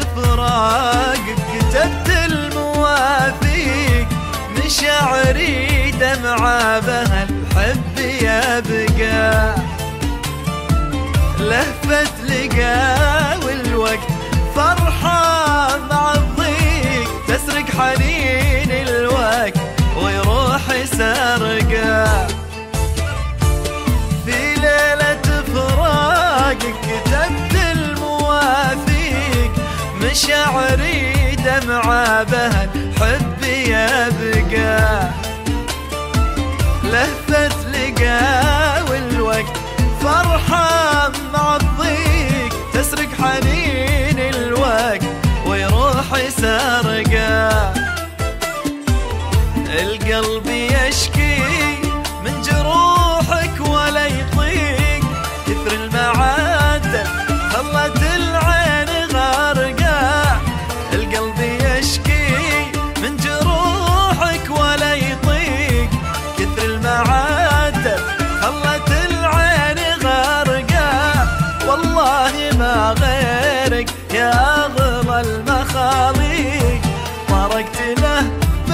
فراق كتبت المواثيق. مشاعري دمعة بها الحب يبقى. لهفة لقاء والوقت فرحة مع الضيق. تسرق حنين مشاعري دمعة بها الحب يبقى. لهفة لقى والوقت فرحة مع الضيق تسرق حنين الوقت ويروح سرقة. القلب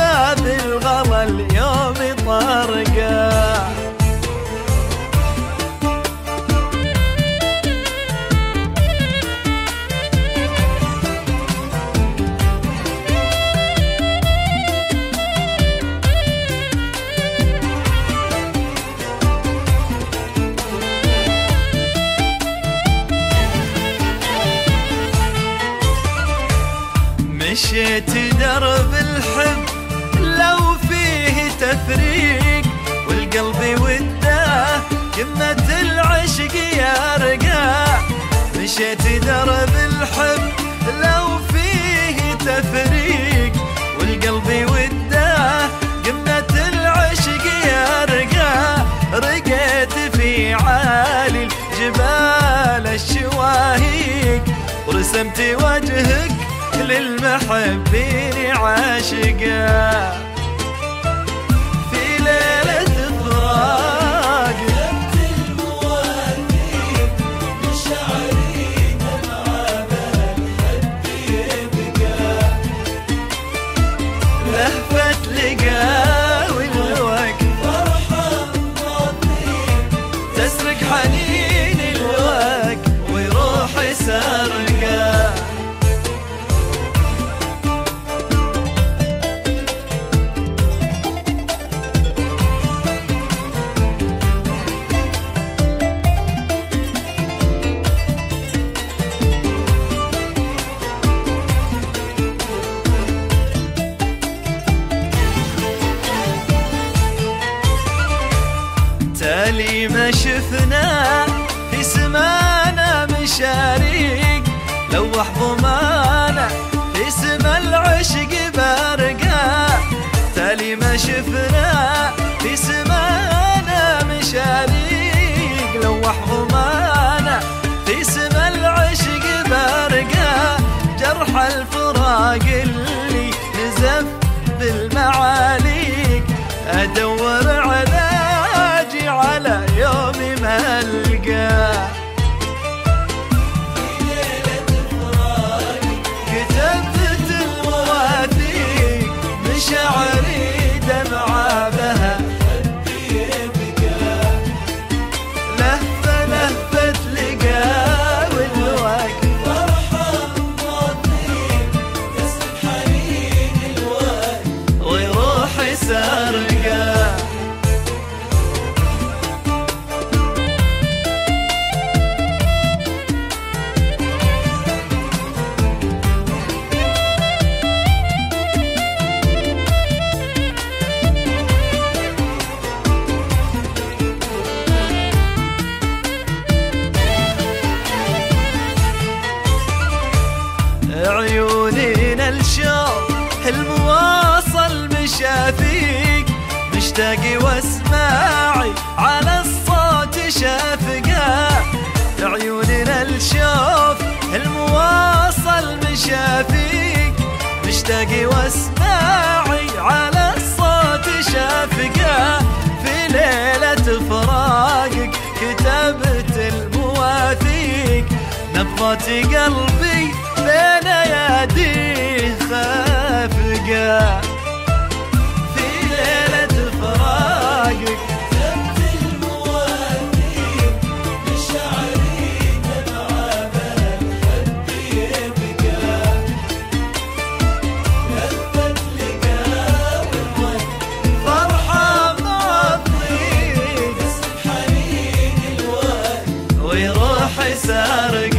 باب الغلا اليوم طرقه مشيت درب تفريق والقلب وده قمة العشق يرقى مشيت درب الحب لو فيه تفريق والقلب وده قمة العشق يرقى رقيت في عالي الجبال الشواهيق ورسمت وجهك للمحبين عاشقا. تالي ما شفنا في سمانا مشاريق لوح ضمانا الشوق المواصل مشافيق مشتاقي واسماعي على الصوت شافقة عيوننا الشوف المواصل مشافيق مشتاقي واسماعي على الصوت شافقة في ليلة فراقك كتبت المواثيق. نبضة قلبي ويروح يسارق